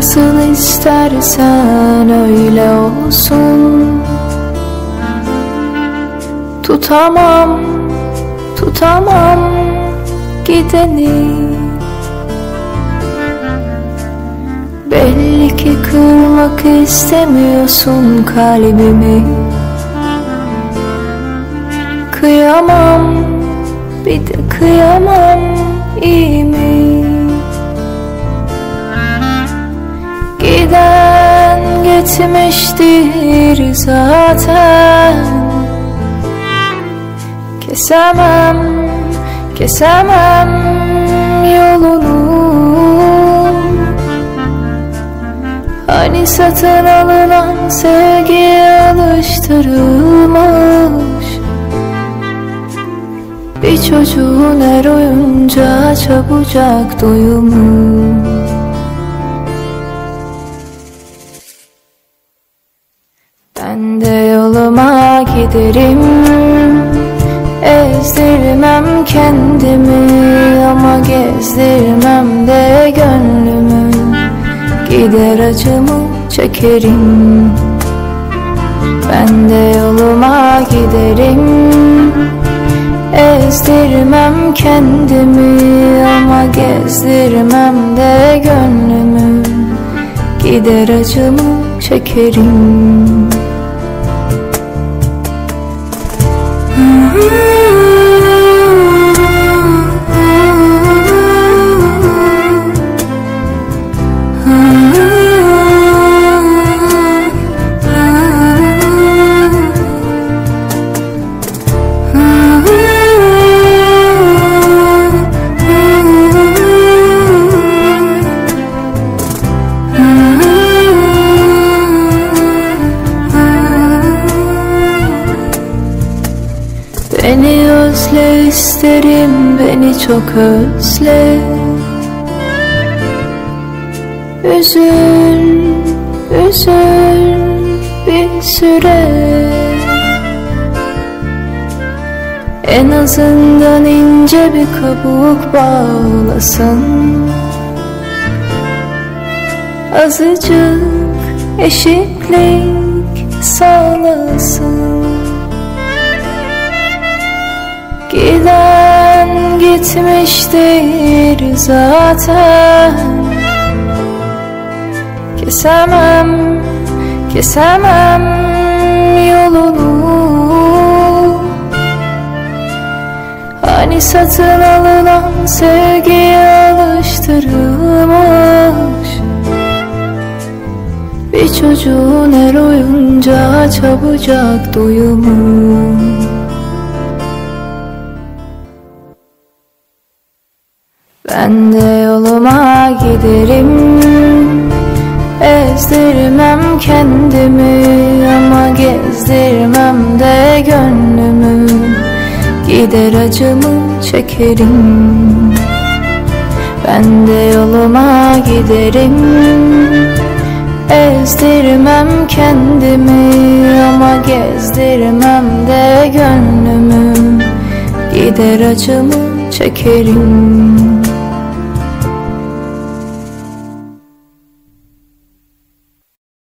Nasıl istersen öyle olsun. Tutamam, tutamam gideni. Belli ki kırmak istemiyorsun kalbimi. Kıyamam, bir de kıyamam gitmiştir zaten. Kesemem, kesemem yolunu. Hani satın alınan sevgiye alıştırılmış? Bir çocuğun her oyuncağı çabucak doyumu giderim Ezdirmem kendimi ama gezdirmem de gönlümü. Gider acımı çekerim. Ben de yoluma giderim. Ezdirmem kendimi ama gezdirmem de gönlümü. Gider acımı çekerim Mm-hmm. Beni özle isterim beni çok özle. Üzül, üzül bir süre. En azından ince bir kabuk bağlasın. Azıcık eşitlik sağlasın Giden gitmiştir zaten. Kesemem, kesemem yolunu. Hani satın alınan sevgiye alıştırılmış? Bir çocuğun her oyuncağı çabucak doyumu Ben de yoluma giderim. Ezdirmem kendimi ama gezdirmem de gönlümü. Gider acımı çekerim. Ben de yoluma giderim. Ezdirmem kendimi ama gezdirmem de gönlümü. Gider acımı çekerim